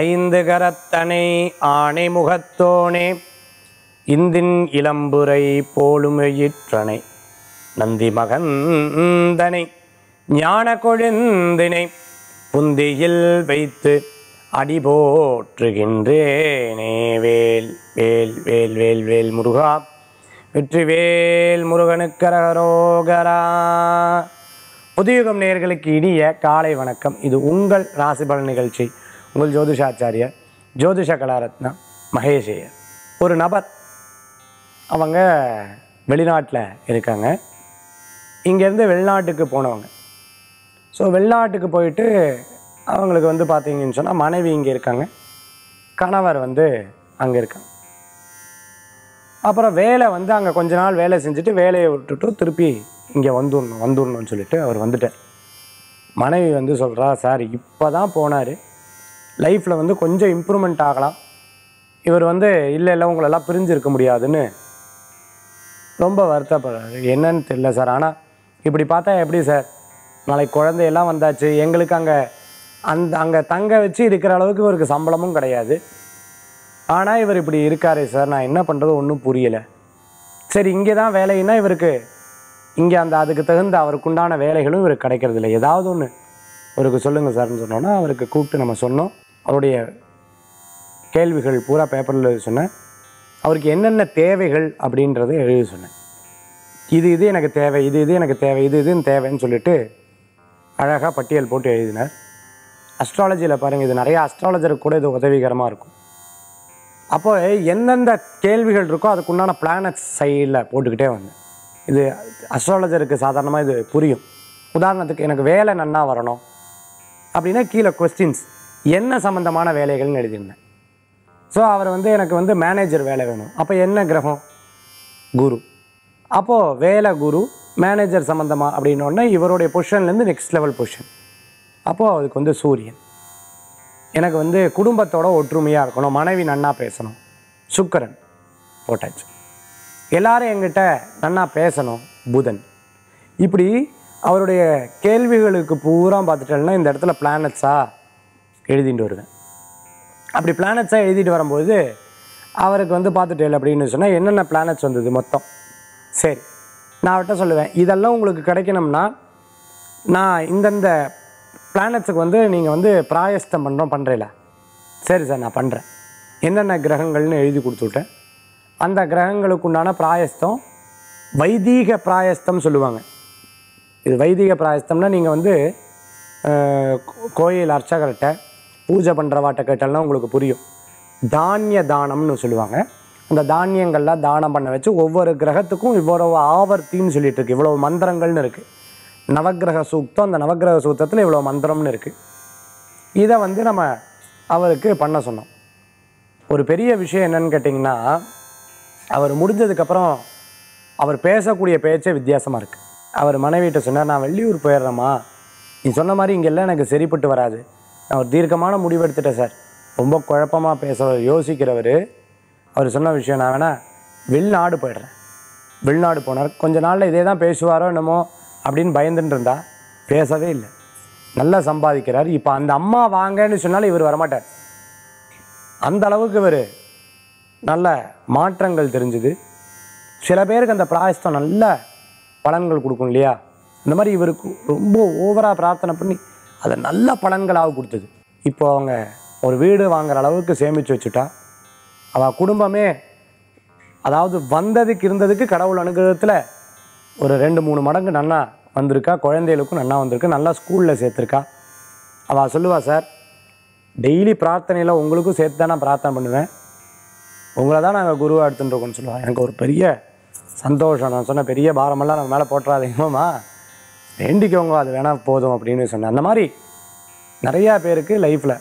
ஐந்து கரத்தனை ஆணை முகத்தோனே இந்தின் இளம்புரை போலுமையிற்றனை நந்தி மகந்தனை ஞான கொழுந்தினை புந்தியில் வைத்து அடிபோற்றுகின்றேனே. வேல் வேல் வேல் வேல் வேல் முருகா வெற்றிவேல் முருகனுக்கரகரோகரா புதுயுகம் நேயர்களுக்கு இனிய காலை வணக்கம். இது உங்கள் ராசிபலன் நிகழ்ச்சி. உங்கள் ஜோதிஷாச்சாரியர் ஜோதிஷ கலாரத்னா மகேஷையர் ஒரு நபர் அவங்க வெளிநாட்டில் இருக்காங்க. இங்கேருந்து வெளிநாட்டுக்கு போனவங்க. ஸோ வெளிநாட்டுக்கு போயிட்டு அவங்களுக்கு வந்து பார்த்தீங்கன்னு சொன்னால் மனைவி இங்கே இருக்காங்க. கணவர் வந்து அங்கே இருக்காங்க. அப்புறம் வேலை வந்து அங்கே கொஞ்ச நாள் வேலை செஞ்சுட்டு வேலையை விட்டுட்டு திருப்பி இங்கே வந்துடணும் வந்துடணும்னு சொல்லிட்டு அவர் வந்துட்டார். மனைவி வந்து சொல்கிறா சார் இப்போ தான் போனார். லைஃப்பில் வந்து கொஞ்சம் இம்ப்ரூவ்மெண்ட் ஆகலாம். இவர் வந்து இல்லை இல்லை உங்களெல்லாம் பிரிஞ்சு இருக்க முடியாதுன்னு ரொம்ப வருத்தப்படுறாரு. என்னன்னு தெரியல சார். ஆனால் இப்படி பார்த்தா எப்படி சார்? நாளைக்கு குழந்தையெல்லாம் வந்தாச்சு. எங்களுக்கு அங்கே அந்த அங்கே தங்க வச்சு இருக்கிற அளவுக்கு இவருக்கு சம்பளமும் கிடையாது. ஆனால் இவர் இப்படி இருக்காரே சார். நான் என்ன பண்ணுறது ஒன்றும் புரியலை. சரி இங்கே தான் வேலைன்னா இவருக்கு இங்கே அந்த அதுக்கு தகுந்த அவருக்குண்டான வேலைகளும் இவருக்கு கிடைக்கிறது இல்லை ஏதாவது ஒன்று அவருக்கு சொல்லுங்கள் சார்னு சொன்னோன்னா அவருக்கு கூப்பிட்டு நம்ம சொன்னோம். அவருடைய கேள்விகள் பூரா பேப்பரில் எழுதி சொன்னேன். அவருக்கு என்னென்ன தேவைகள் அப்படின்றத எழுதி சொன்னேன். இது இது எனக்கு தேவை இது இது எனக்கு தேவை இது இதுன்னு தேவைன்னு சொல்லிட்டு அழகாக பட்டியல் போட்டு எழுதினார். அஸ்ட்ராலஜியில் பாருங்கள் இது நிறைய அஸ்ட்ராலஜருக்கு கூட இது உதவிகரமாக இருக்கும். அப்போ எந்தெந்த கேள்விகள் இருக்கோ அதுக்குண்டான பிளானட்ஸ் சைடில் போட்டுக்கிட்டே வந்தேன். இது அஸ்ட்ராலஜருக்கு சாதாரணமாக இது புரியும். உதாரணத்துக்கு எனக்கு வேலை நன்னா வரணும். அப்படின்னா கீழே கொஸ்டின்ஸ் என்ன சம்மந்தமான வேலைகள்னு எழுதியிருந்தேன். ஸோ அவர் வந்து எனக்கு வந்து மேனேஜர் வேலை வேணும். அப்போ என்ன கிரகம்? குரு. அப்போது வேலை குரு மேனேஜர் சம்மந்தமாக அப்படின்னோடனே இவருடைய பொசிஷன்லேருந்து நெக்ஸ்ட் லெவல் பொசிஷன் அப்போது அதுக்கு வந்து சூரியன். எனக்கு வந்து குடும்பத்தோட ஒற்றுமையாக இருக்கணும். மனைவி நன்னா பேசணும். சுக்கரன் போட்டாச்சு. எல்லாரும் எங்கிட்ட நன்னா பேசணும். புதன். இப்படி அவருடைய கேள்விகளுக்கு பூரா பார்த்துட்டேன்னா இந்த இடத்துல பிளானட்ஸாக எழுதிட்டு வருவேன். அப்படி பிளானட்ஸாக எழுதிட்டு வரும்போது அவருக்கு வந்து பார்த்துட்டேன் அப்படின்னு சொன்னால் என்னென்ன பிளானட்ஸ் வந்தது மொத்தம்? சரி நான் அவர்கிட்ட சொல்லுவேன் இதெல்லாம் உங்களுக்கு கிடைக்கணும்னா நான் இந்தந்த பிளானட்ஸுக்கு வந்து நீங்கள் வந்து பிராயஸ்தம் பண்ணுறோம் பண்ணுறீல சரி சார் நான் பண்ணுறேன் என்னென்ன கிரகங்கள்னு எழுதி கொடுத்துட்டேன். அந்த கிரகங்களுக்கு உண்டான பிராயஸ்தம் வைதீக பிராயஸ்தம் சொல்லுவாங்க. இது வைதிக பிராயஸ்தம்னா நீங்கள் வந்து கோயில் அர்ச்சகர்கிட்ட பூஜை பண்ணுறவாட்ட கேட்டாலும் உங்களுக்கு புரியும். தானிய தானம்னு சொல்லுவாங்க. அந்த தானியங்கள்லாம் தானம் பண்ண வச்சு ஒவ்வொரு கிரகத்துக்கும் இவ்வளோ ஆவர்த்தின்னு சொல்லிட்டு இருக்கு இவ்வளோ மந்திரங்கள்னு இருக்குது நவக்கிரக சூக்தம் அந்த நவக்கிரக சூக்தத்தில் இவ்வளோ மந்திரம்னு இருக்குது இதை வந்து நம்ம அவருக்கு பண்ண சொன்னோம். ஒரு பெரிய விஷயம் என்னன்னு கேட்டிங்கன்னா அவர் முடிஞ்சதுக்கப்புறம் அவர் பேசக்கூடிய பேச்சே வித்தியாசமாக இருக்குது அவர் மனைவிட்ட சொன்னார் நான் வெள்ளியூர் போயிடுறேம்மா. நீ சொன்ன மாதிரி இங்கெல்லாம் எனக்கு சரிப்பட்டு வராது. நான் ஒரு தீர்க்கமான முடிவு எடுத்துட்டேன் சார். ரொம்ப குழப்பமாக பேசுகிறவர் யோசிக்கிறவர் அவர் சொன்ன விஷயம் நான் வேணா வெளிநாடு போயிடுறேன். வெளிநாடு போனார். கொஞ்ச நாளில் இதே தான் பேசுவாரோ என்னமோ அப்படின்னு பயந்துட்டு இருந்தா பேசவே இல்லை. நல்லா சம்பாதிக்கிறார். இப்போ அந்த அம்மா வாங்கன்னு சொன்னாலும் இவர் வரமாட்டார். அந்த அளவுக்கு இவர் நல்ல மாற்றங்கள் தெரிஞ்சுது. சில பேருக்கு அந்த பிராயஸ்தம் நல்ல பலன்கள் கொடுக்கும் இல்லையா? இந்த மாதிரி இவருக்கு ரொம்ப ஓவராக பிரார்த்தனை பண்ணி அதை நல்ல பலன்களாக கொடுத்தது. இப்போ அவங்க ஒரு வீடு வாங்குற அளவுக்கு சேமித்து வச்சுட்டா அவள் குடும்பமே அதாவது வந்ததுக்கு இருந்ததுக்கு கடவுள் அனுகிரகத்தில் ஒரு ரெண்டு மூணு மடங்கு நன்னா வந்திருக்கா குழந்தைகளுக்கும் நன்னா வந்திருக்கு நல்லா ஸ்கூலில் சேர்த்துருக்கா. அவள் சொல்லுவா சார் டெய்லி பிரார்த்தனையில் உங்களுக்கும் சேர்த்து தான் நான் பிரார்த்தனை பண்ணுவேன். உங்களை தான் நாங்கள் குருவாக எடுத்துட்டு இருக்கோம்னு சொல்லுவாள் எனக்கு ஒரு பெரிய சந்தோஷம். நான் சொன்ன பெரிய பாரமெல்லாம் நம்ம மேலே போட்டுறாதீங்கம்மா வேண்டிக்கோங்க அது வேணால் போதும் அப்படின்னு சொன்னேன். அந்த மாதிரி நிறையா பேருக்கு லைஃப்பில்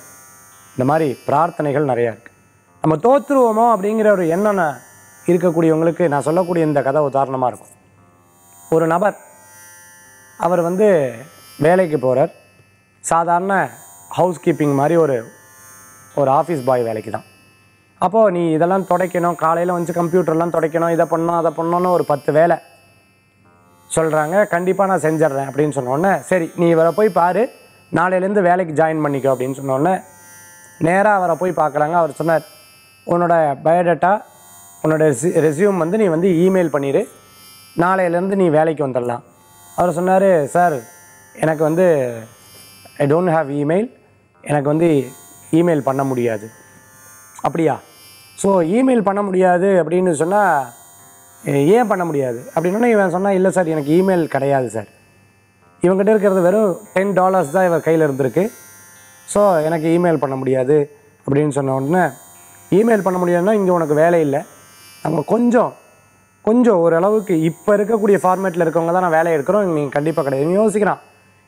இந்த மாதிரி பிரார்த்தனைகள் நிறையா இருக்குது நம்ம தோற்றுருவோமோ அப்படிங்கிற ஒரு எண்ணம் இருக்கக்கூடியவங்களுக்கு நான் சொல்லக்கூடிய இந்த கதை உதாரணமாக இருக்கும். ஒரு நபர் அவர் வந்து வேலைக்கு போகிறார் சாதாரண ஹவுஸ் கீப்பிங் மாதிரி ஒரு ஒரு ஆஃபீஸ் பாய் வேலைக்கு தான் அப்போது நீ இதெல்லாம் துடைக்கணும் காலையில் வந்து கம்ப்யூட்டர்லாம் துடைக்கணும் இதை பண்ணணும் அதை பண்ணணும்னு ஒரு பத்து வேலை. சொல்கிறாங்க கண்டிப்பாக நான் செஞ்சிட்றேன் அப்படின்னு சொன்னோடனே சரி நீ இவரை போய் பாரு நாளையிலேருந்து வேலைக்கு ஜாயின் பண்ணிக்கோ அப்படின்னு சொன்னோடனே நேராக அவரை போய் பார்க்குறாங்க அவர் சொன்னார் உன்னோட பயோடேட்டா உன்னோட ரெசி ரெசியூம் வந்து நீ வந்து இமெயில் பண்ணிடு நாளையிலேருந்து நீ வேலைக்கு வந்துடலாம். அவர் சொன்னார் சார் எனக்கு வந்து ஐ டோன்ட் ஹாவ் இமெயில் எனக்கு வந்து இமெயில் பண்ண முடியாது. அப்படியா? ஸோ இமெயில் பண்ண முடியாது அப்படின்னு சொன்னால் ஏன் பண்ண முடியாது? அப்படின்னா இவன் சொன்னால் இல்லை சார் எனக்கு இமெயில் கிடையாது சார். இவங்ககிட்ட இருக்கிறது வெறும் டென் டாலர்ஸ் தான் இவர் கையில் இருந்திருக்கு. ஸோ எனக்கு இமெயில் பண்ண முடியாது. அப்படின்னு சொன்ன உடனே இமெயில் பண்ண முடியாதுன்னா இங்கே உனக்கு வேலை இல்லை. நம்ம கொஞ்சம் கொஞ்சம் ஓரளவுக்கு இப்போ இருக்கக்கூடிய ஃபார்மேட்டில் இருக்கவங்க தான் நான் வேலை எடுக்கிறோம். நீங்கள் கண்டிப்பாக கிடையாது. யோசிக்கிறான்.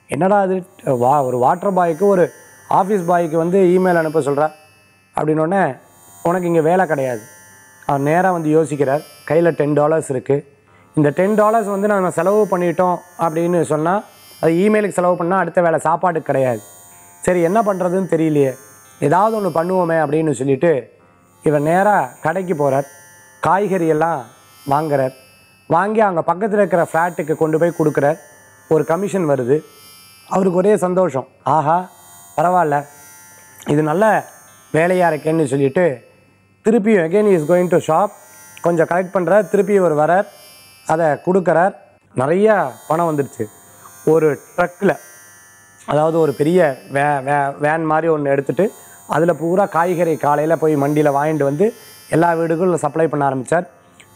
என்னடா அது வா ஒரு வாட்டர் பாய்க்கு ஒரு ஆஃபீஸ் பாய்க்கு வந்து இமெயில் அனுப்ப சொல்கிறா அப்படின்னோடனே உனக்கு இங்கே வேலை கிடையாது. அவர் நேராக வந்து யோசிக்கிறார். கையில் டென் டாலர்ஸ் இருக்குது இந்த டென் டாலர்ஸ் வந்து நம்ம செலவு பண்ணிட்டோம் அப்படின்னு சொன்னால் அது இமெயிலுக்கு செலவு பண்ணால் அடுத்த வேலை சாப்பாடு கிடையாது. சரி என்ன பண்ணுறதுன்னு தெரியலையே. ஏதாவது ஒன்று பண்ணுவோமே அப்படின்னு சொல்லிட்டு இவர் நேராக கடைக்கு போகிறார் காய்கறி எல்லாம் வாங்குறார். வாங்கி அங்கே பக்கத்தில் இருக்கிற ஃப்ளாட்டுக்கு கொண்டு போய் கொடுக்குறார். ஒரு கமிஷன் வருது. அவருக்கு ஒரே சந்தோஷம். ஆஹா பரவாயில்ல. இது நல்ல வேலையாக இருக்கேன்னு சொல்லிட்டு திருப்பியும் again is going to shop கொஞ்சம் கலெக்ட் பண்ணுறார் திருப்பி இவர் வரார் அதை கொடுக்குறார். நிறையா பணம் வந்துடுச்சு. ஒரு ட்ரக்கில் அதாவது ஒரு பெரிய வே வே வேன் மாதிரி ஒன்று எடுத்துகிட்டு அதில் பூரா காய்கறி காலையில் போய் மண்டியில் வாங்கிட்டு வந்து எல்லா வீடுகளும் சப்ளை பண்ண ஆரம்பித்தார்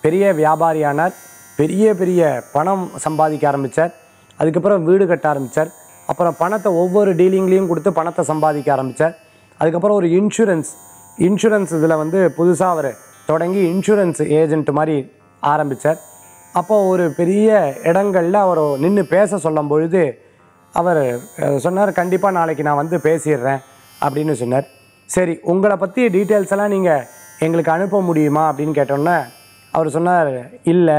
பெரிய வியாபாரியானார். பெரிய பெரிய பணம் சம்பாதிக்க ஆரம்பித்தார் அதுக்கப்புறம் வீடு கட்ட ஆரம்பித்தார் அப்புறம் பணத்தை ஒவ்வொரு டீலிங்லேயும் கொடுத்து பணத்தை சம்பாதிக்க ஆரம்பித்தார் அதுக்கப்புறம் ஒரு இன்சூரன்ஸ் இன்சூரன்ஸ் இதில் வந்து புதுசாக அவர் தொடங்கி இன்சூரன்ஸ் ஏஜென்ட் மாதிரி ஆரம்பித்தார் அப்போது ஒரு பெரிய இடங்களில் அவர் நின்று பேச சொல்லும் பொழுது அவர் சொன்னார் கண்டிப்பாக நாளைக்கு நான் வந்து பேசிடுறேன் அப்படின்னு சொன்னார். சரி உங்களை பற்றி டீட்டெயில்ஸ் எல்லாம் நீங்கள் எங்களுக்கு அனுப்ப முடியுமா? அப்படின்னு கேட்டோன்னே அவர் சொன்னார் இல்லை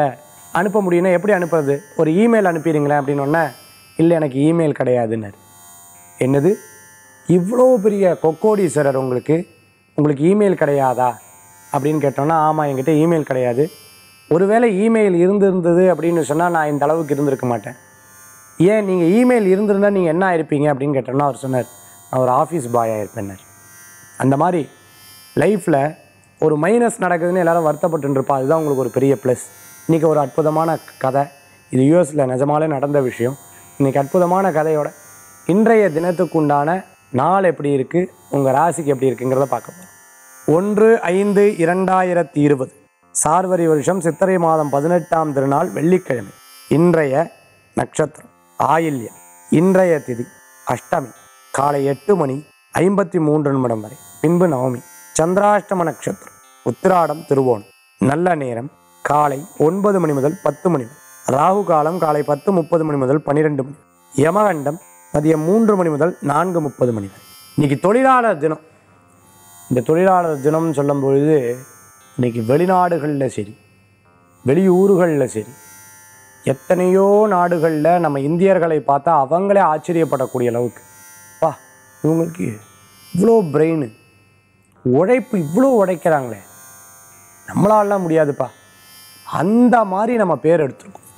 அனுப்ப முடியும்னா எப்படி அனுப்புறது? ஒரு இமெயில் அனுப்பிடுங்களேன் அப்படின்னோடனே இல்லை எனக்கு இமெயில் கிடையாதுன்னார். என்னது? இவ்வளோ பெரிய கொக்கோடீஸ்வரர் உங்களுக்கு? உங்களுக்கு இமெயில் கிடையாதா அப்படின்னு கேட்டோன்னா ஆமாம் என்கிட்ட இமெயில் கிடையாது. ஒருவேளை இமெயில் இருந்திருந்தது அப்படின்னு சொன்னால் நான் இந்த அளவுக்கு இருந்திருக்க மாட்டேன். ஏன் நீங்கள் இமெயில் இருந்திருந்தால் நீங்கள் என்ன ஆயிருப்பீங்க அப்படின்னு கேட்டோன்னா அவர் சொன்னார் நான் ஒரு ஆஃபீஸ் பாயாக இருப்பேன்னார் அந்த மாதிரி லைஃப்பில் ஒரு மைனஸ் நடக்குதுன்னு எல்லாரும் வருத்தப்பட்டுருப்பா அதுதான் உங்களுக்கு ஒரு பெரிய ப்ளஸ் இன்றைக்கி ஒரு அற்புதமான கதை. இது யூஎஸில் நிஜமாலே நடந்த விஷயம். இன்றைக்கி அற்புதமான கதையோட இன்றைய தினத்துக்கு உண்டான நாள் எப்படி இருக்குது உங்கள் ராசிக்கு எப்படி இருக்குங்கிறத பார்க்க போகிறோம் ஒன்று ஐந்து இரண்டாயிரத்தி இருபது. சார்வரி வருஷம் சித்திரை மாதம் பதினெட்டாம் திருநாள் வெள்ளிக்கிழமை. இன்றைய நட்சத்திரம் ஆயில்யம். இன்றைய திதி அஷ்டமி. காலை எட்டு மணி ஐம்பத்தி மூன்று நிமிடம் வரை. பின்பு நவமி. சந்திராஷ்டம நட்சத்திரம் உத்திராடம் திருவோணம். நல்ல நேரம் காலை ஒன்பது மணி முதல் பத்து மணி ராகு காலம் காலை பத்து முப்பது மணி முதல் பன்னிரெண்டு மணி யமகண்டம் மதியம் மூன்று மணி முதல் நான்கு முப்பது மணி. வரை இன்னைக்கு தொழிலாளர் தினம். இந்த தொழிலாளர் தினம்னு சொல்லும் பொழுது இன்னைக்கு வெளிநாடுகளில் சரி வெளியூர்களில் சரி எத்தனையோ நாடுகளில் நம்ம இந்தியர்களை பார்த்தா அவங்களே ஆச்சரியப்படக்கூடிய அளவுக்கு. பா இவங்களுக்கு இவ்வளோ பிரெயின் உழைப்பு இவ்வளோ உழைக்கிறாங்களே நம்மளாலாம் முடியாதுப்பா. அந்த மாதிரி நம்ம பேர் எடுத்துருக்கோம்.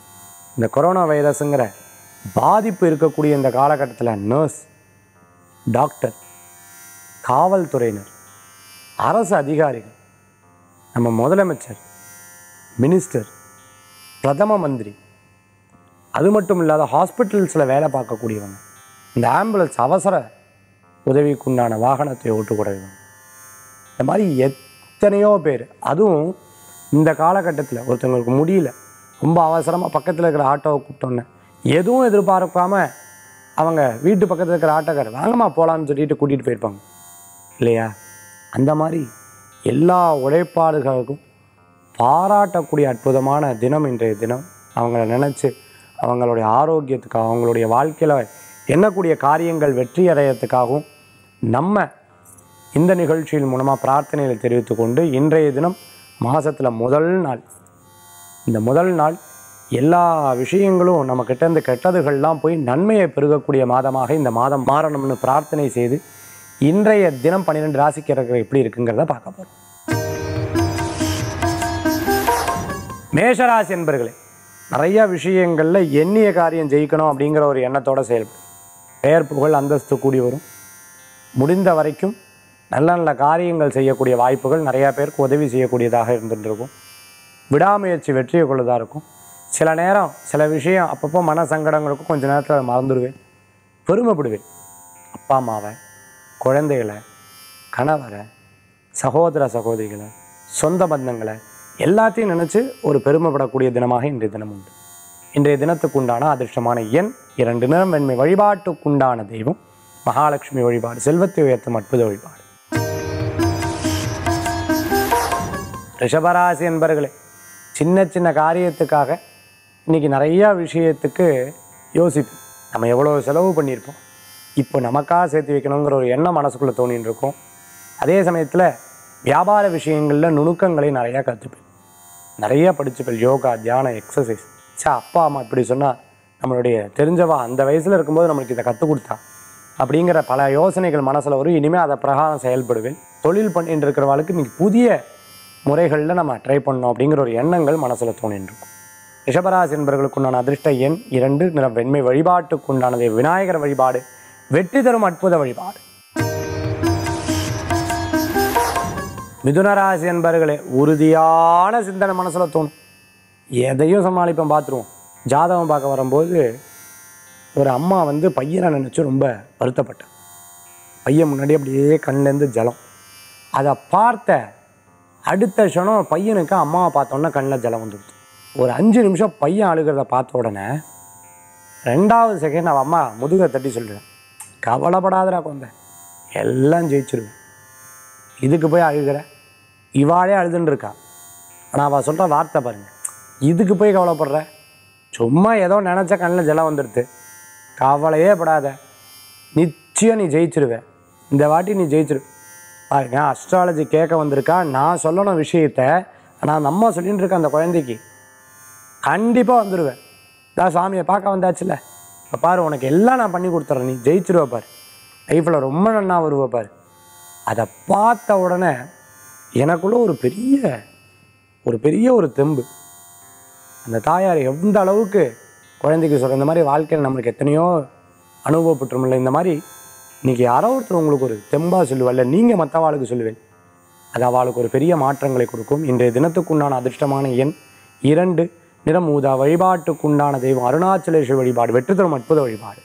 இந்த கொரோனா வைரஸுங்கிற பாதிப்பு இருக்கக்கூடிய இந்த காலகட்டத்தில் நர்ஸ் டாக்டர் காவல்துறையினர் அரசு அதிகாரிகள் நம்ம முதலமைச்சர் மினிஸ்டர் பிரதம மந்திரி அது மட்டும் இல்லாத ஹாஸ்பிட்டல்ஸில் வேலை பார்க்கக்கூடியவங்க இந்த ஆம்புலன்ஸ் அவசர உதவிக்குண்டான வாகனத்தை ஓட்டுக்கூடியவங்க இந்த மாதிரி எத்தனையோ பேர். அதுவும் இந்த காலகட்டத்தில் ஒருத்தவங்களுக்கு முடியல. ரொம்ப அவசரமாக பக்கத்தில் இருக்கிற ஆட்டோவை கூப்பிட்டோன்னே எதுவும் எதிர்பார்க்காம அவங்க வீட்டு பக்கத்தில் இருக்கிற ஆட்டோக்காரர் வாங்கம்மா போகலான்னு சொல்லிட்டு கூட்டிகிட்டு போயிருப்பாங்க. இல்லையா? அந்த மாதிரி எல்லா உழைப்பாளர்களுக்கும் பாராட்டக்கூடிய அற்புதமான தினம் இன்றைய தினம். அவங்கள நினச்சி அவங்களுடைய ஆரோக்கியத்துக்காக அவங்களுடைய வாழ்க்கையில் எண்ணக்கூடிய காரியங்கள் வெற்றி அடையறதுக்காகவும் நம்ம இந்த நிகழ்ச்சியின் மூலமாக பிரார்த்தனைகளை தெரிவித்து கொண்டு இன்றைய தினம் மாதத்தில் முதல் நாள். இந்த முதல் நாள் எல்லா விஷயங்களும் நம்ம கிட்ட இருந்து கெட்டதுகள்லாம் போய் நன்மையை பெருகக்கூடிய மாதமாக இந்த மாதம் மாறணும்னு பிரார்த்தனை செய்து இன்றைய தினம் பன்னிரெண்டு ராசிக்கிறவர்கள் எப்படி இருக்குங்கிறத பார்க்க போகிறோம் மேஷராசி என்பர்களே நிறைய விஷயங்களில் எண்ணிய காரியம் ஜெயிக்கணும் அப்படிங்கிற ஒரு எண்ணத்தோட செயல்படும் பெயர் புகழ் அந்தஸ்து கூடி வரும். முடிந்த வரைக்கும் நல்ல நல்ல காரியங்கள் செய்யக்கூடிய வாய்ப்புகள் நிறையா பேருக்கு உதவி செய்யக்கூடியதாக இருந்துகிட்டு இருக்கும். விடாமுயற்சி வெற்றியை கொள்ளதாக இருக்கும். சில நேரம் சில விஷயம் அப்பப்போ மன சங்கடங்களுக்கும் கொஞ்ச நேரத்தில் அதை மறந்துடுவேன். பெருமைப்படுவேன். அப்பா அம்மாவை குழந்தைகளை கணவரை சகோதர சகோதரிகளை சொந்த பந்தங்களை எல்லாத்தையும் நினச்சி ஒரு பெருமைப்படக்கூடிய தினமாக இன்றைய தினம் உண்டு. இன்றைய தினத்துக்கு உண்டான அதிர்ஷ்டமான எண் இரண்டு நிறம் வெண்மை வழிபாட்டுக்குண்டான தெய்வம் மகாலட்சுமி வழிபாடு செல்வத்தை உயர்த்தும் அற்புத வழிபாடு. ரிஷபராசி என்பர்களே சின்ன சின்ன காரியத்துக்காக இன்றைக்கி நிறையா விஷயத்துக்கு யோசிப்போம். நம்ம எவ்வளோ செலவு பண்ணியிருப்போம். இப்போ நமக்காக சேர்த்து வைக்கணுங்கிற ஒரு எண்ணம் மனசுக்குள்ளே தோணின்னு இருக்கும் அதே சமயத்தில் வியாபார விஷயங்களில் நுணுக்கங்களை நிறையா கற்றுப்பேன் நிறையா படிச்சுப்பேன். யோகா தியானம் எக்ஸசைஸ் சே அப்பா அம்மா இப்படி சொன்னால் நம்மளுடைய தெரிஞ்சவா அந்த வயசில் இருக்கும்போது நம்மளுக்கு இதை கற்றுக் கொடுத்தா அப்படிங்கிற பல யோசனைகள் மனசில் வரும். இனிமேல் அதை பிரகாரம் செயல்படுவேன். தொழில் பண்ணிட்டு இருக்கிறவாளுக்கு இன்னைக்கு புதிய முறைகளில் நம்ம ட்ரை பண்ணோம் அப்படிங்கிற ஒரு எண்ணங்கள் மனசில் தோணின்னு இருக்கும் ரிஷபராசி என்பவர்களுக்குண்டான அதிர்ஷ்ட எண் இரண்டு. நிறம் வெண்மை வழிபாட்டுக்குண்டானது. விநாயகர் வழிபாடு வெற்றி தரும் அற்புத வழிபாடு. மிதுனராசி என்பர்களே உறுதியான சிந்தனை மனசில் தோணும். எதையும் சமாளிப்போம் பார்த்துருவோம். ஜாதகம் பார்க்க வரும்போது ஒரு அம்மா வந்து பையனை நினச்சி ரொம்ப வருத்தப்பட்டேன் பையன் முன்னாடி அப்படியே கண்லேருந்து ஜலம். அதை பார்த்த அடுத்த க்ஷணம் பையனுக்கு அம்மாவை பார்த்தோன்னே கண்ணில் ஜலம் வந்துடுது. ஒரு அஞ்சு நிமிஷம் பையன் அழுகிறத பார்த்த உடனே ரெண்டாவது செகண்ட் அவன் அம்மா முதுகை தட்டி சொல்கிறேன் கவலைப்படாதடா கொந்த எல்லாம் ஜெயிச்சிருவேன். இதுக்கு போய் அழுகிற. இவாளே அழுதுன்னு இருக்கா. ஆனால் அவள் சொல்கிற வார்த்தை பாருங்க. இதுக்கு போய் கவலைப்படுற. சும்மா ஏதோ நினச்ச கண்ணில் ஜலம் வந்துடுது. கவலையே படாத. நிச்சயம் நீ ஜெயிச்சிருவ. இந்த வாட்டி நீ ஜெயிச்சிரு. பாருங்க அஸ்ட்ராலஜி கேட்க வந்திருக்கா. நான் சொல்லணும் விஷயத்த. ஆனால் நம்ம சொல்லிகிட்டு இருக்க அந்த குழந்தைக்கு. கண்டிப்பாக வந்துடுவேன் தான் சாமியை பார்க்க வந்தாச்சுல. இப்போ பாரு உனக்கு எல்லாம் நான் பண்ணி கொடுத்துட்றேன் நீ ஜெயிச்சிருவ பாரு. லைஃப்பில் ரொம்ப நன்னா வருவ பாரு. அதை பார்த்த உடனே எனக்குள்ள ஒரு பெரிய ஒரு பெரிய ஒரு தெம்பு. அந்த தாயார் எந்த அளவுக்கு குழந்தைக்கு சொல்கிற இந்த மாதிரி வாழ்க்கையில் நம்மளுக்கு எத்தனையோ அனுபவப்பட்டுருமில்ல இந்த மாதிரி இன்றைக்கி யாரோ ஒருத்தர் உங்களுக்கு ஒரு தெம்பாக சொல்லுவல்ல நீங்கள் மற்றவாளுக்கு சொல்லுவேன். அது அவளுக்கு ஒரு பெரிய மாற்றங்களை கொடுக்கும். இன்றைய தினத்துக்குண்டான அதிர்ஷ்டமான எண் இரண்டு. நிறமூதா வழிபாட்டுக்குண்டான தெய்வம் அருணாச்சலேஸ்வரி வழிபாடு வெற்றி தரும் அற்புத வழிபாடு.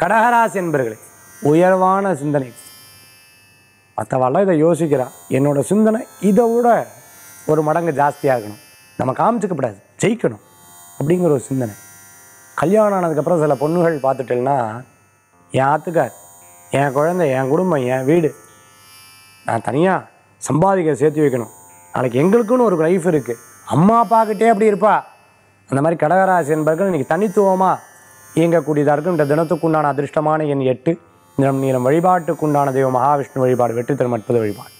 கடகராசி என்பர்களே உயர்வான சிந்தனை. மற்றவாள்லாம் இதை யோசிக்கிறா என்னோட சிந்தனை இதை விட ஒரு மடங்கு ஜாஸ்தியாகணும் நம்ம காமிச்சிக்கப்படாது ஜெயிக்கணும் அப்படிங்கிற ஒரு சிந்தனை. கல்யாணம் ஆனதுக்கப்புறம் சில பொண்ணுகள் பார்த்துட்டேன்னா என் ஆத்துக்கார் என் குழந்தை என் குடும்பம் என் வீடு நான் தனியாக சம்பாதிக்க சேர்த்து வைக்கணும். நாளைக்கு எங்களுக்குன்னு ஒரு லைஃப் இருக்குது அம்மா அப்பாக்கிட்டே அப்படி இருப்பா. அந்த மாதிரி கடகராசி என்பர்கள் இன்னைக்கு தனித்துவமாக இயங்கக்கூடியதாக இருக்கும். இந்த தினத்துக்குண்டான அதிர்ஷ்டமான என் எட்டு. நிறம் நீளம் வழிபாட்டுக்குண்டான தெய்வம் மகாவிஷ்ணு வழிபாடு வெற்றி தரும் அற்புத வழிபாடு.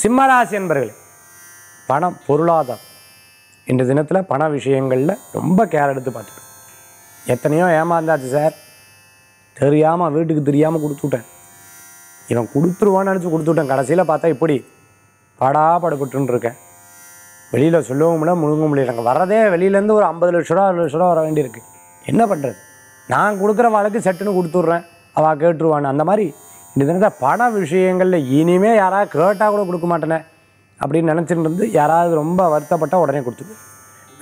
சிம்மராசி என்பர்களே பணம் பொருளாதாரம். இந்த தினத்தில் பண விஷயங்களில் ரொம்ப கேர் எடுத்து பார்த்துக்கணும். எத்தனையோ ஏமாந்தாச்சு சார். தெரியாமல் வீட்டுக்கு தெரியாமல் கொடுத்துட்டேன் இவன் கொடுத்துருவான்னு நினச்சி கொடுத்துட்டேன். கடைசியில் பார்த்தா இப்படி படாபடுபட்டுன்னு இருக்கேன் வெளியில் சொல்லவும் முழுங்க முடியல. எனக்கு வரதே வெளியிலேருந்து ஒரு ஐம்பது லட்ச ரூபா அறுபது லட்ச ரூபா வர வேண்டியிருக்கு. என்ன பண்ணுறது நான் கொடுக்குற வாழ்க்கை செட்டுன்னு கொடுத்துட்றேன். அவள் கேட்டுருவான்னு. அந்த மாதிரி இந்த தினத்தை பண விஷயங்களில் இனிமேல் யாராவது கேட்டால் கூட கொடுக்க மாட்டேனே அப்படின்னு நினச்சிட்டு இருந்து யாராவது ரொம்ப வருத்தப்பட்டால் உடனே கொடுத்துரு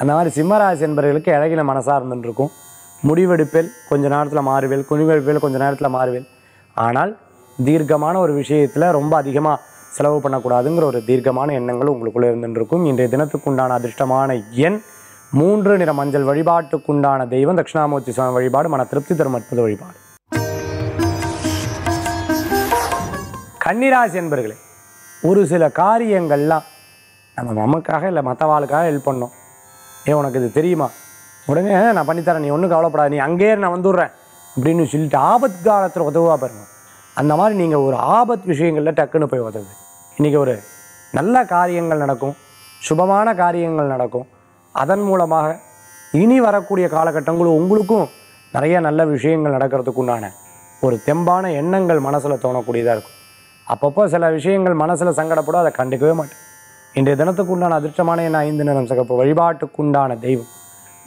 அந்த மாதிரி சிம்மராசி என்பவர்களுக்கு இழகின மனசாக இருந்துருக்கும் முடிவெடுப்பில் கொஞ்ச நேரத்தில் மாறுவேல் குனிவெடுப்பில் கொஞ்ச நேரத்தில் மாறுவேல். ஆனால் தீர்க்கமான ஒரு விஷயத்தில் ரொம்ப அதிகமாக செலவு பண்ணக்கூடாதுங்கிற ஒரு தீர்க்கமான எண்ணங்கள் உங்களுக்குள்ளே இருந்துருக்கும். இன்றைய தினத்துக்குண்டான அதிர்ஷ்டமான எண் மூன்று நிற மஞ்சள் வழிபாட்டுக்குண்டான தெய்வம் தட்சிணாமூர்த்தி சுவாமி வழிபாடு மன திருப்தி தரும் அற்புத வழிபாடு. கன்னிராசி என்பர்களே ஒரு சில காரியங்கள்லாம் நம்ம நமக்காக இல்லை மற்றவாளுக்காக ஹெல்ப் பண்ணோம். ஏ உனக்கு இது தெரியுமா? உடனே நான் பண்ணித்தரேன் நீ ஒன்றும் கவலைப்படாது நீ அங்கேயே நான் வந்துடுறேன் அப்படின்னு சொல்லிட்டு ஆபத்து காலத்தில் உதவாக பாருங்க. அந்த மாதிரி நீங்கள் ஒரு ஆபத் விஷயங்களில் டக்குன்னு போய் உதவுது இன்றைக்கி ஒரு நல்ல காரியங்கள் நடக்கும் சுபமான காரியங்கள் நடக்கும். அதன் மூலமாக இனி வரக்கூடிய காலகட்டங்களும் உங்களுக்கும் நிறைய நல்ல விஷயங்கள் நடக்கிறதுக்கு உண்டான ஒரு தெம்பான எண்ணங்கள் மனசில் தோணக்கூடியதாக இருக்கும். அப்பப்போ சில விஷயங்கள் மனசில் சங்கடப்படும் அதை கண்டுக்கவே மாட்டேன். இன்றைய தினத்துக்கு உண்டான அதிர்ஷ்டமான என் ஐந்து நிறம் சகப்பு வழிபாட்டுக்குண்டான தெய்வம்.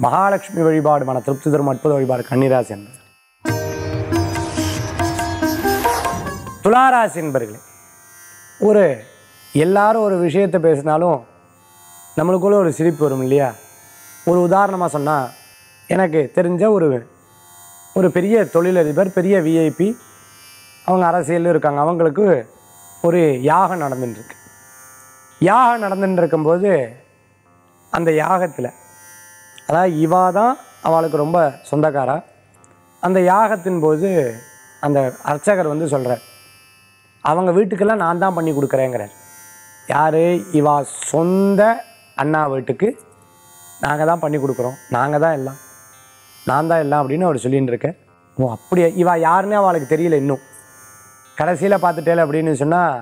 மகாலட்சுமி வழிபாடு மன திருப்தி தரும் அற்புத வழிபாடு கன்னிராசி என்பது துளாராசி என்பர்களே ஒரு எல்லாரும் ஒரு விஷயத்தை பேசினாலும் நம்மளுக்குள்ள ஒரு சிரிப்பு வரும் இல்லையா? ஒரு உதாரணமாக சொன்னால் எனக்கு தெரிஞ்ச ஒரு ஒரு பெரிய தொழிலதிபர் பெரிய விஐபி அவங்க அரசியலில் இருக்காங்க. அவங்களுக்கு ஒரு யாகம் நடந்துட்டுருக்கு. யாகம் நடந்துட்டு இருக்கும்போது அந்த யாகத்தில் அதாவது இவா தான் அவளுக்கு ரொம்ப சொந்தக்காரா? அந்த யாகத்தின் போது அந்த அர்ச்சகர் வந்து சொல்கிறார் அவங்க வீட்டுக்கெல்லாம் நான் தான் பண்ணி கொடுக்குறேங்கிறார். யார்? இவா சொந்த அண்ணா வீட்டுக்கு நாங்கள் தான் பண்ணி கொடுக்குறோம். நாங்கள் தான் எல்லாம். நான் தான் எல்லாம் அப்படின்னு அவர் சொல்லின்னு இருக்கேன் ஓ அப்படியா? இவா யாருன்னே அவளுக்கு தெரியல இன்னும். கடைசியில் பார்த்துட்டேல அப்படின்னு சொன்னால்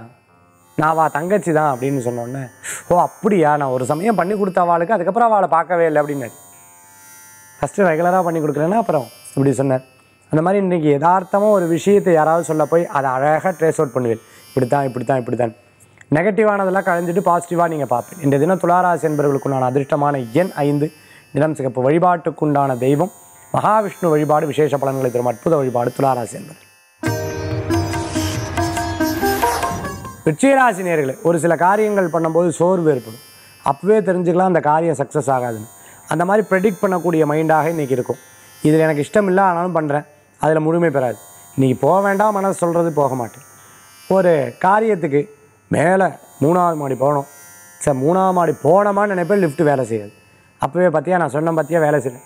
நான் வா தங்கச்சி தான் அப்படின்னு சொன்னோன்னே ஓ அப்படியா? நான் ஒரு சமயம் பண்ணி கொடுத்த அவளுக்கு அதுக்கப்புறம் அவளை பார்க்கவே இல்லை அப்படின்னாரு. ஃபஸ்ட்டு ரெகுலராக பண்ணி கொடுக்குறேன்னா அப்புறம் இப்படி சொன்னார். அந்த மாதிரி இன்றைக்கி யதார்த்தமாக ஒரு விஷயத்தை யாராவது சொல்ல போய் அதை அழகாக ட்ரேஸ் அவுட் பண்ணுவேன். இப்படி தான் இப்படி தான் இப்படி தான் நெகட்டிவானதெல்லாம் கழிஞ்சிட்டு பாசிட்டிவாக நீங்கள் பார்ப்பேன். இந்த தினம் துளாராசி என்பவர்களுக்குண்டான அதிர்ஷ்டமான எண் ஐந்து. தினம் சிகப்பு வழிபாட்டுக்குண்டான தெய்வம். மகாவிஷ்ணு வழிபாடு விசேஷ பலன்களை தரும் அற்புத வழிபாடு துளாராசி என்பது விச்சயராசி நேர்களை ஒரு சில காரியங்கள் பண்ணும்போது சோர்வு ஏற்படும். அப்பவே தெரிஞ்சுக்கலாம் அந்த காரியம் சக்ஸஸ் ஆகாதுன்னு. அந்த மாதிரி ப்ரெடிக்ட் பண்ணக்கூடிய மைண்டாக இன்றைக்கி இருக்கும். இதில் எனக்கு இஷ்டம் இல்லை ஆனாலும் பண்ணுறேன் அதில் முழுமை பெறாது. இன்றைக்கி போக வேண்டாம் மனசு சொல்கிறது போக மாட்டேன். ஒரு காரியத்துக்கு மேலே மூணாவது மாடி போகணும். சார் மூணாவது மாடி போனோமான்னு நினைப்பேன் லிஃப்ட் வேலை செய்யாது. அப்போவே பார்த்தியா நான் சொன்ன பார்த்தியா வேலை செய்யல.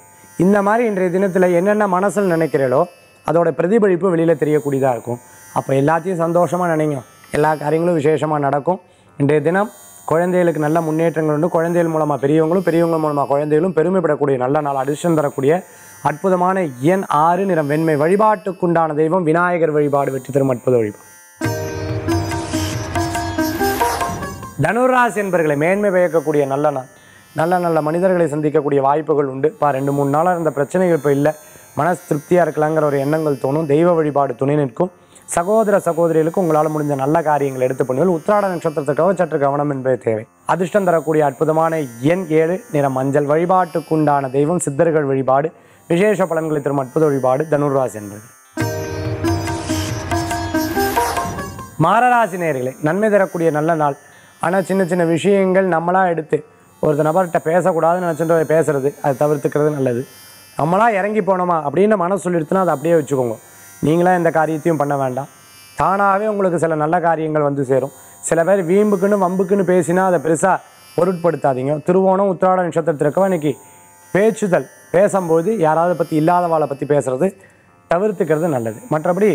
இந்த மாதிரி இன்றைய தினத்தில் என்னென்ன மனசில் நினைக்கிறீங்களோ அதோட பிரதிபலிப்பு வெளியில் தெரியக்கூடியதாக இருக்கும். அப்போ எல்லாத்தையும் சந்தோஷமாக நினைங்க. எல்லா காரியங்களும் விசேஷமாக நடக்கும். இன்றைய தினம் குழந்தைகளுக்கு நல்ல முன்னேற்றங்கள் உண்டு. குழந்தைகள் மூலமாக பெரியவங்களும் பெரியவங்க மூலமாக குழந்தைகளும் பெருமைப்படக்கூடிய நல்ல நாள் அதிர்ஷ்டம் தரக்கூடிய அற்புதமான எண் ஆறு நிறம் வெண்மை வழிபாட்டுக்குண்டான தெய்வம் விநாயகர் வழிபாடு வெற்றி தரும் அற்புத வழிபாடு. தனுராசி என்பர்களை மேன்மை பயக்கக்கூடிய நல்ல நாள் நல்ல நல்ல மனிதர்களை சந்திக்கக்கூடிய வாய்ப்புகள் உண்டு. பா ரெண்டு மூணு நாளாக இருந்த பிரச்சனைகள் இப்போ இல்லை. மனசு திருப்தியாக இருக்கலாங்கிற ஒரு எண்ணங்கள் தோணும். தெய்வ வழிபாடு துணை நிற்கும். சகோதர சகோதரிகளுக்கு உங்களால் முடிஞ்ச நல்ல காரியங்கள் எடுத்து பண்ணுங்கள். உத்திராட நட்சத்திரத்துக்காக சற்று கவனம் என்பது தேவை. அதிர்ஷ்டம் தரக்கூடிய அற்புதமான எண் ஏழு நிற மஞ்சள் வழிபாட்டுக்குண்டான தெய்வம் சித்தர்கள் வழிபாடு. விசேஷ பலன்களை தரும் அற்புத வழிபாடு தனுர்ராசி என்பது மாரராசி நேர்களே நன்மை தரக்கூடிய நல்ல நாள். ஆனால் சின்ன சின்ன விஷயங்கள் நம்மளா எடுத்து ஒரு நபர்கிட்ட பேசக்கூடாதுன்னு நினச்சிட்டு பேசுறது அது தவிர்த்துக்கிறது நல்லது. நம்மளா இறங்கி போனோமா அப்படின்னு மனசு சொல்லிடுத்துனா அதை அப்படியே வச்சுக்கோங்க. நீங்களாம் எந்த காரியத்தையும் பண்ண வேண்டாம். தானாகவே உங்களுக்கு சில நல்ல காரியங்கள் வந்து சேரும். சில பேர் வீம்புக்குன்னு வம்புக்குன்னு பேசினா அதை பெருசாக பொருட்படுத்தாதீங்க. திருவோணம் உத்திராட நட்சத்திரத்திற்கும் இன்றைக்கி பேச்சுதல் பேசும்போது யாராவது பற்றி இல்லாதவாளை பற்றி பேசுறது தவிர்த்துக்கிறது நல்லது. மற்றபடி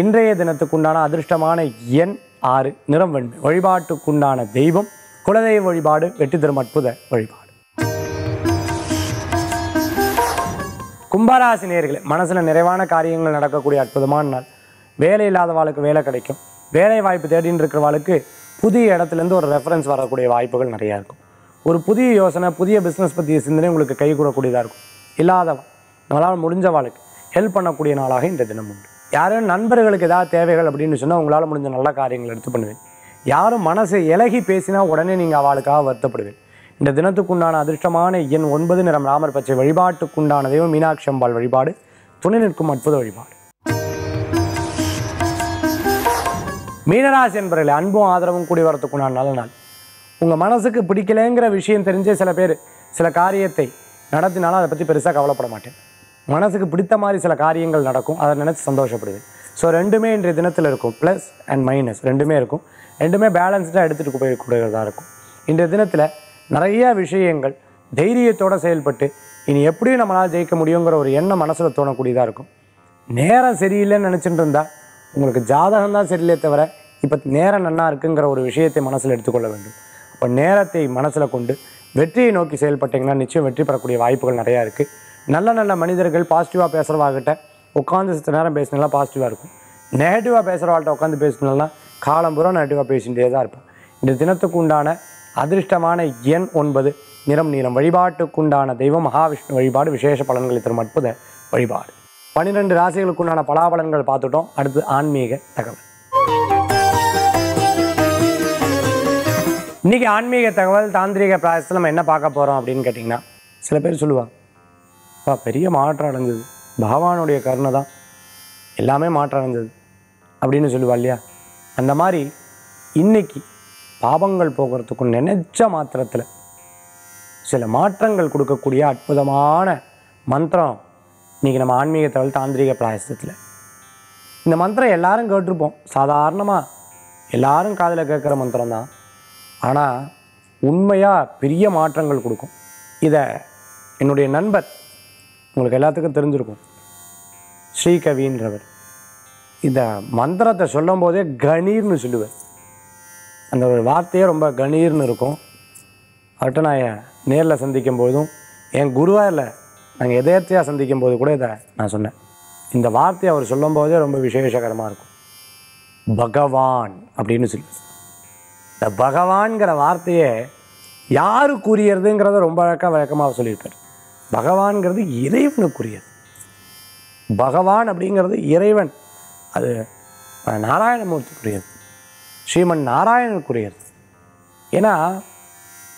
இன்றைய தினத்துக்குண்டான அதிர்ஷ்டமான எண் ஆறு நிறம் வெண்மை. வழிபாட்டுக்குண்டான தெய்வம் குலதெய்வ வழிபாடு வெற்றி தரும் அற்புத வழிபாடு. கும்பராசி நேர்களை மனசில் நிறைவான காரியங்கள் நடக்கக்கூடிய அற்புதமான நாள். வேலை இல்லாதவாளுக்கு வேலை கிடைக்கும். வேலை வாய்ப்பு தேடின்னு இருக்கிறவாளுக்கு புதிய இடத்துலேருந்து ஒரு ரெஃபரன்ஸ் வரக்கூடிய வாய்ப்புகள் நிறையா இருக்கும். ஒரு புதிய யோசனை புதிய பிஸ்னஸ் பற்றிய சிந்தனை உங்களுக்கு கை கூடக்கூடியதாக இருக்கும். இல்லாதவன் நம்மளால் முடிஞ்சவாளுக்கு ஹெல்ப் பண்ணக்கூடிய நாளாக இந்த தினம் உண்டு. யாரும் நண்பர்களுக்கு ஏதாவது தேவைகள் அப்படின்னு சொன்னால் உங்களால் முடிஞ்ச நல்ல காரியங்கள் எடுத்து பண்ணுவேன். யாரும் மனசை இலகி பேசினா உடனே நீங்கள் அவளுக்காக வருத்தப்படுவேன். இந்த தினத்துக்குண்டான அதிர்ஷ்டமான எண் ஒன்பது நிறம் ராமர் பச்சை வழிபாட்டுக்குண்டான தெய்வம் மீனாட்சி அம்பாள் வழிபாடு. துணை நிற்கும் அற்புத வழிபாடு. மீனராசி என்பவர்களை அன்பும் ஆதரவும் கூடி வரத்துக்குண்டான நல்ல நாள். உங்கள் மனசுக்கு பிடிக்கலைங்கிற விஷயம் தெரிஞ்சே சில பேர் சில காரியத்தை நடத்தினாலும் அதை பற்றி பெருசாக கவலைப்பட மாட்டேன். மனசுக்கு பிடித்த மாதிரி சில காரியங்கள் நடக்கும். அதை நினச்சி சந்தோஷப்படுவேன். ஸோ ரெண்டுமே இன்றைய தினத்தில் இருக்கும். ப்ளஸ் அண்ட் மைனஸ் ரெண்டுமே இருக்கும். ரெண்டுமே பேலன்ஸ்டாக எடுத்துகிட்டு போய்க்கூடியதாக இருக்கும். இன்றைய தினத்தில் நிறைய விஷயங்கள் தைரியத்தோடு செயல்பட்டு இனி எப்படியும் நம்மளால் ஜெயிக்க முடியுங்கிற ஒரு எண்ணம் மனசில் தோணக்கூடியதாக இருக்கும். நேரம் சரியில்லைன்னு நினச்சிட்டு இருந்தால் உங்களுக்கு ஜாதகம் தான் சரியில்லையே தவிர இப்போ நேரம் நன்னா இருக்குங்கிற ஒரு விஷயத்தை மனசில் எடுத்துக்கொள்ள வேண்டும். அப்போ நேரத்தை மனசில் கொண்டு வெற்றியை நோக்கி செயல்பட்டீங்கன்னா நிச்சயம் வெற்றி பெறக்கூடிய வாய்ப்புகள் நிறையா இருக்குது நல்ல நல்ல மனிதர்கள் பாசிட்டிவாக பேசுகிறவாகிட்ட உட்காந்து சித்த நேரம் பேசினாலாம் பாசிட்டிவாக இருக்கும். நெகட்டிவாக பேசுகிறவாள்கிட்ட உட்காந்து பேசினாலாம் காலம்புறம் நெகட்டிவாக பேசிகிட்டே தான் இருப்பேன் இந்த தினத்துக்கு உண்டான அதிர்ஷ்டமான எண் ஒன்பது நிறம் நீளம் வழிபாட்டுக்குண்டான தெய்வம் மகாவிஷ்ணு வழிபாடு விசேஷ பலன்களை தரும் அற்புத வழிபாடு. பன்னிரெண்டு ராசிகளுக்குண்டான பலாபலன்கள் பார்த்துட்டோம். அடுத்து ஆன்மீக தகவல். இன்றைக்கி ஆன்மீக தகவல் தாந்திரிக பிராயசத்தில் நம்ம என்ன பார்க்க போகிறோம் அப்படின்னு கேட்டிங்கன்னா சில பேர் சொல்லுவாங்க அப்பா பெரிய மாற்றம் அடைஞ்சது. பகவானுடைய கருணை தான். எல்லாமே மாற்றம் அடைஞ்சது. அப்படின்னு சொல்லுவா இல்லையா? அந்த மாதிரி இன்னைக்கு பாபங்கள் போகிறதுக்கும் நினைச்ச மாத்திரத்தில் சில மாற்றங்கள் கொடுக்கக்கூடிய அற்புதமான மந்திரம் இன்றைக்கி நம்ம ஆன்மீக தகவல் தாந்திரிக பிராயசத்தில். இந்த மந்திரம் எல்லாரும் கேட்டிருப்போம். சாதாரணமாக எல்லாரும் காதில் கேட்குற மந்திரம் தான் ஆனால் உண்மையாக பெரிய மாற்றங்கள் கொடுக்கும். இதை என்னுடைய நண்பர் உங்களுக்கு எல்லாத்துக்கும் தெரிஞ்சிருக்கும். ஸ்ரீகவின்றவர். இந்த மந்திரத்தை சொல்லும் போதே கணீர்னு சொல்லுவார். அந்த ஒரு வார்த்தையே ரொம்ப கணீர்னு இருக்கும். அவர்கிட்ட நான் நேரில் சந்திக்கும் போதும் என் குருவாரில் நாங்கள் எதேர்த்தையாக சந்திக்கும் போது கூட இதை நான் சொன்னேன். இந்த வார்த்தையை அவர் சொல்லும் போதே ரொம்ப விசேஷகரமாக இருக்கும். பகவான் அப்படின்னு சொல்லி. இந்த பகவான்கிற வார்த்தையை யாருக்குரியதுங்கிறத ரொம்ப அழகாக வழக்கமாக சொல்லியிருப்பார் பகவான்கிறது இறைவனுக்குரியது. பகவான் அப்படிங்கிறது இறைவன். அது நாராயணமூர்த்திக்குரியது. ஸ்ரீமன் நாராயணனுக்குரியது. ஏன்னா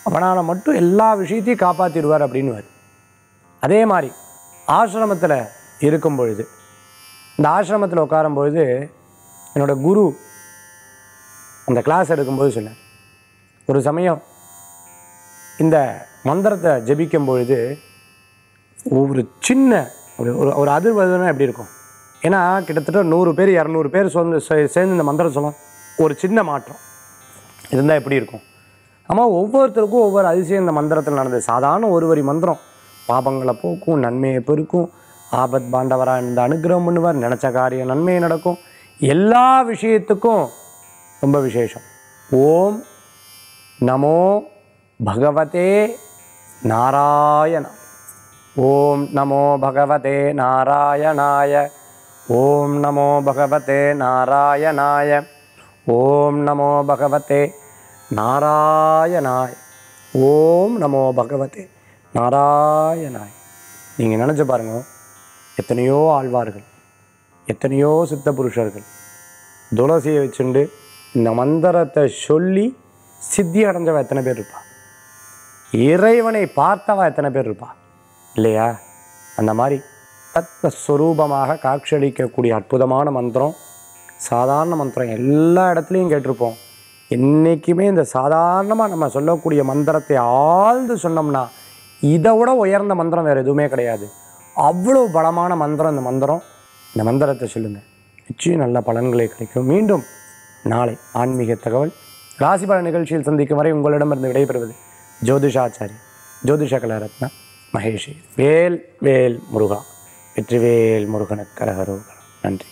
அவனால் மட்டும் எல்லா விஷயத்தையும் காப்பாற்றிடுவார் அப்படின்வார் அதே மாதிரி ஆசிரமத்தில் இருக்கும் பொழுது இந்த ஆசிரமத்தில் உட்காரும் பொழுது என்னோட குரு அந்த கிளாஸ் எடுக்கும்போது சொன்னார் ஒரு சமயம் இந்த மந்திரத்தை ஜெபிக்கும் பொழுது ஒவ்வொரு சின்ன ஒரு ஒரு ஒரு அதிர்வதுனா எப்படி இருக்கும்? ஏன்னா கிட்டத்தட்ட நூறு பேர் இரநூறு பேர் சொந்த சே- சேர்ந்து இந்த மந்திரம் சொல்லலாம் ஒரு சின்ன மாற்றம். இருந்தால் எப்படி இருக்கும்? ஆமாம் ஒவ்வொருத்தருக்கும் ஒவ்வொரு அதிசயம் இந்த மந்திரத்தில் நடந்தது. சாதாரண ஒரு வரி மந்திரம். பாபங்களை போக்கும் நன்மையை பெருக்கும். ஆபத் பாண்டவராக இருந்த அனுகிரகம் பண்ணுவார். நினச்ச காரியம் நன்மையை நடக்கும். எல்லா விஷயத்துக்கும் ரொம்ப விசேஷம். ஓம் நமோ பகவதே நாராயணா ஓம் நமோ பகவதே நாராயணாய. ஓம் நமோ பகவதே நாராயணாய. ஓம் நமோ பகவதே நாராயணாய். ஓம் நமோ பகவதே நாராயணாய். நீங்கள் நினச்சி பாருங்க. எத்தனையோ ஆழ்வார்கள் எத்தனையோ சித்த புருஷர்கள் துளசியை வச்சுண்டு இந்த மந்திரத்தை சொல்லி சித்தி அடைஞ்சவ எத்தனை பேர் இருப்பா இறைவனை பார்த்தவா எத்தனை பேர் இருப்பா இல்லையா? அந்த மாதிரி தத்வஸ்வரூபமாக காட்சியளிக்கக்கூடிய அற்புதமான மந்திரம் சாதாரண மந்திரம் எல்லா இடத்துலையும் கேட்டிருப்போம். என்றைக்குமே இந்த சாதாரணமாக நம்ம சொல்லக்கூடிய மந்திரத்தை ஆழ்ந்து சொன்னோம்னா இதை விட உயர்ந்த மந்திரம் வேறு எதுவுமே கிடையாது. அவ்வளோ பலமான மந்திரம் இந்த மந்திரம். இந்த மந்திரத்தை சொல்லுங்கள் நிச்சயம் நல்ல பலன்களை கிடைக்கும். மீண்டும் நாளை ஆன்மீக தகவல். ராசிபல நிகழ்ச்சியில் சந்திக்கும் வரை உங்களிடமிருந்து விடைபெறுவது ஜோதிஷாச்சாரி ஜோதிஷ கலரத்னா மகேஷி. வேல் வேல் முருகா. வெற்றிவேல் முருகனுக்கு கரகரோகரம் நன்றி.